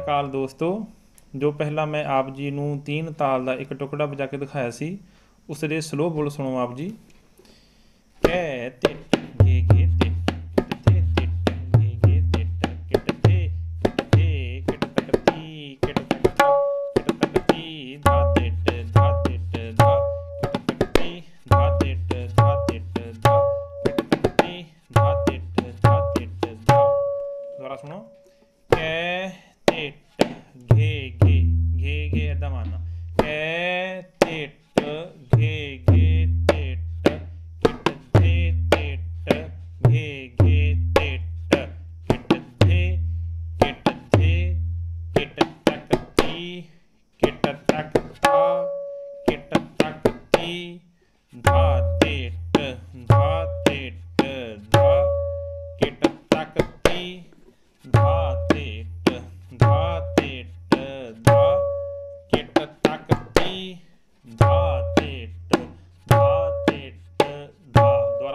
ਅਕਾਲ ਦੋਸਤੋ, ਜੋ ਪਹਿਲਾਂ ਮੈਂ ਆਪ ਜੀ ਨੂੰ ਤੀਨ ਤਾਲ ਦਾ ਇੱਕ ਟੁਕੜਾ ਵਜਾ ਕੇ ਦਿਖਾਇਆ ਸੀ, ਉਸ ਦੇ ਸਲੋ ਬੋਲ ਸੁਣੋ ਆਪ ਜੀ। ਕੈ ਤੇ ਗੇ ਗੇ ਤੇ ਤੇ ਤੇ ਗੇ ਗੇ ਤੇ ਕਿਟ ਤੇ ਤੇ ਕਿਟ ਤਕ ਕਿਟ ਤਕ ਕਿਟ ਤਕ ਤੀ, ਧਾ ਤੇ ਧਾ ਤੇ ਕਿਟ ਤਕ ਤੀ, ਧਾ ਤੇ ਧਾ ਤੇ ਕਿਟ ਤਕ ਤੀ, ਧਾ ਤੇ ਧਾ ਤੇ ਦੁਬਾਰਾ ਸੁਣੋ। ਕੈ තෙට්ට ගේ ගේ ගේ ගේ ඇද මන්න ඈ තෙට්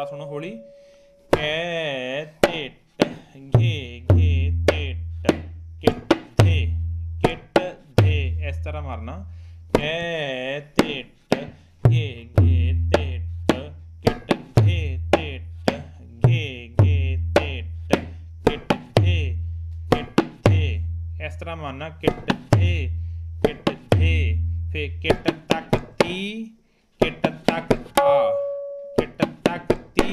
ਦੁਬਾਰਾ ਸੁਣੋ ਹੌਲੀ। ਕੈ ਟਿਟ ਘੇ ਘੇ ਟਿਟ ਕਿਟ, ਧੇ ਕਿਟ, ਧੇ, ਇਸ ਤਰ੍ਹਾਂ ਮਾਰਨਾ। ਕੈ ਟਿਟ ਘੇ ਘੇ ਟਿਟ ਕਿਟ, ਧੇ ਟਿਟ ਘੇ ਘੇ ਟਿਟ ਕਿਟ, ਧੇ ਕਿਟ, ਧੇ, ਇਸ ਤਰ੍ਹਾਂ ਮਾਰਨਾ। ਕਿਟ, ਧੇ ਕਿਟ, ਧੇ ਫੇ ਕਿਟ ਤਕ ਤੀ। ਤਕ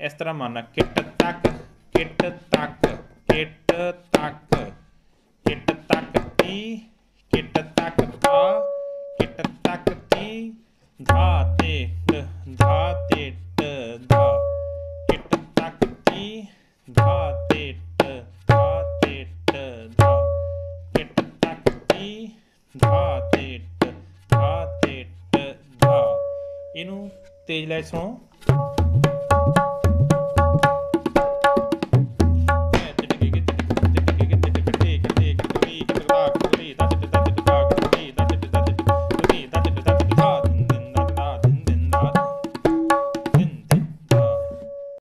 ਇਸ ਤਰ੍ਹਾਂ ਮਾਰਨਾ ਕਿਟ ਤਕ ਕਿਟ ਤਕ ਕਿਟ ਤਕ ਕਿਟ ਤਕ ਤੀ ਕਿਟ ਤਕ ਤਾ ਕਿਟ ਤਕ ਤੀ ਧਾ ਤੇ ਧਾ ਤੇ ਧਾ, ਕਿਟ ਤਕ ਤੀ ਧਾ ਤੇ ਧਾ ਤੇ ਧਾ, ਕਿਟ ਤਕ ਤੀ ਧਾ ਤੇ ਧਾ ਤੇ ਧਾ। ਇਹਨੂੰ ਤੇਜ਼ ਲੈ ਸੁਣੋ।